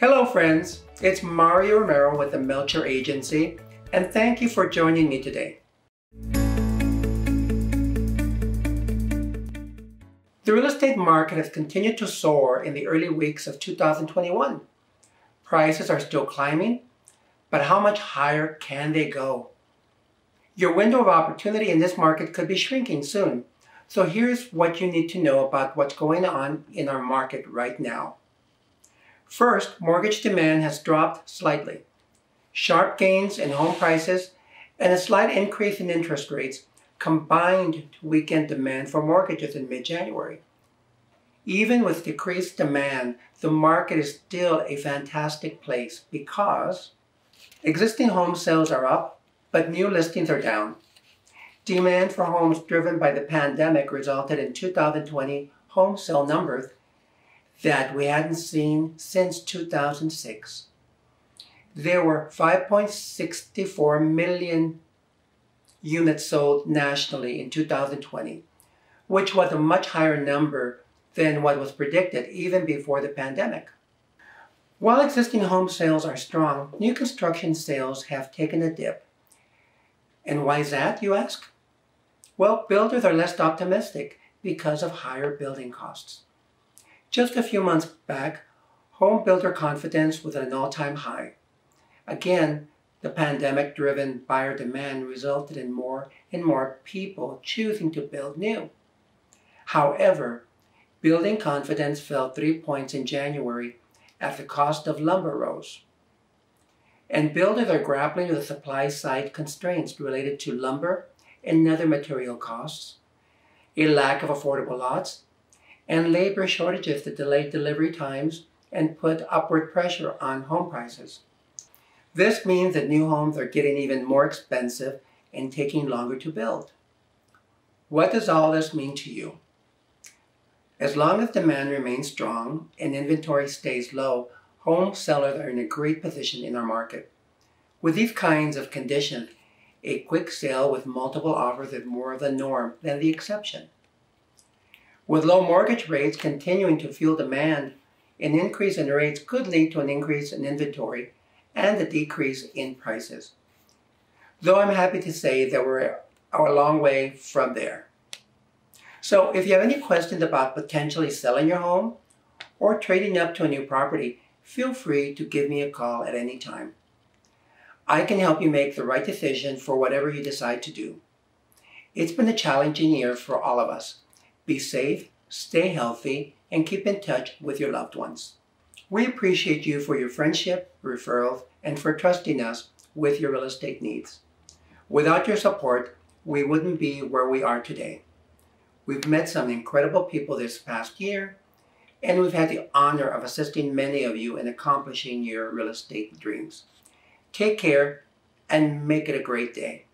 Hello friends, it's Mario Romero with the Melcher Agency and thank you for joining me today. The real estate market has continued to soar in the early weeks of 2021. Prices are still climbing, but how much higher can they go? Your window of opportunity in this market could be shrinking soon. So here's what you need to know about what's going on in our market right now. First, mortgage demand has dropped slightly. Sharp gains in home prices and a slight increase in interest rates combined to weaken demand for mortgages in mid-January. Even with decreased demand, the market is still a fantastic place because existing home sales are up, but new listings are down. Demand for homes driven by the pandemic resulted in 2020 home sale numbers that we hadn't seen since 2006. There were 5.64 million units sold nationally in 2020, which was a much higher number than what was predicted even before the pandemic. While existing home sales are strong, new construction sales have taken a dip. And why is that, you ask? Well, builders are less optimistic because of higher building costs. Just a few months back, home builder confidence was at an all-time high. Again, the pandemic-driven buyer demand resulted in more and more people choosing to build new. However, building confidence fell three points in January as the cost of lumber rose. And builders are grappling with supply side constraints related to lumber and other material costs, a lack of affordable lots, and labor shortages that delay delivery times and put upward pressure on home prices. This means that new homes are getting even more expensive and taking longer to build. What does all this mean to you? As long as demand remains strong and inventory stays low, home sellers are in a great position in our market. With these kinds of conditions, a quick sale with multiple offers is more of the norm than the exception. With low mortgage rates continuing to fuel demand, an increase in rates could lead to an increase in inventory and a decrease in prices. Though I'm happy to say that we're a long way from there. So if you have any questions about potentially selling your home or trading up to a new property, feel free to give me a call at any time. I can help you make the right decision for whatever you decide to do. It's been a challenging year for all of us. Be safe, stay healthy, and keep in touch with your loved ones. We appreciate you for your friendship, referrals, and for trusting us with your real estate needs. Without your support, we wouldn't be where we are today. We've met some incredible people this past year, and we've had the honor of assisting many of you in accomplishing your real estate dreams. Take care and make it a great day.